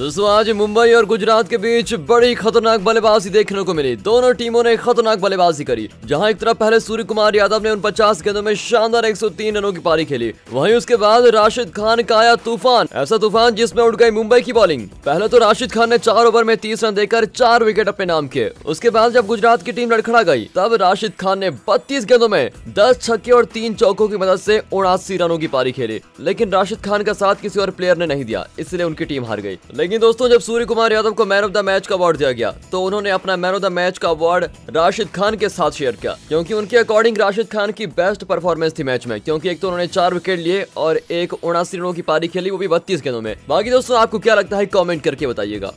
दोस्तों, आज मुंबई और गुजरात के बीच बड़ी खतरनाक बल्लेबाजी देखने को मिली। दोनों टीमों ने खतरनाक बल्लेबाजी करी। जहाँ एक तरफ़ पहले सूर्य कुमार यादव ने उन 50 गेंदों में शानदार 103 रनों की पारी खेली। वहीं उसके बाद राशिद खान का आया तूफ़ान। ऐसा तूफ़ान जिसमें उड़ गई मुंबई की बॉलिंग। पहले तो राशिद खान ने चार ओवर में तीस रन देकर चार विकेट अपने नाम किए। उसके बाद जब गुजरात की टीम लड़खड़ा गई, तब राशिद खान ने बत्तीस गेंदों में दस छक्के और तीन चौकों की मदद से उनासी रनों की पारी खेली। लेकिन राशिद खान का साथ किसी और प्लेयर ने नहीं दिया, इसलिए उनकी टीम हार गई। लेकिन दोस्तों, जब सूर्य कुमार यादव को मैन ऑफ़ द मैच का अवार्ड दिया गया तो उन्होंने अपना मैन ऑफ़ द मैच का अवार्ड राशिद खान के साथ शेयर किया, क्योंकि उनके अकॉर्डिंग राशिद खान की बेस्ट परफॉर्मेंस थी मैच में, क्योंकि एक तो उन्होंने चार विकेट लिए और एक उनासी रनों की पारी खेली, वो भी बत्तीस गेंदों में। बाकी दोस्तों, आपको क्या लगता है कॉमेंट करके बताइएगा।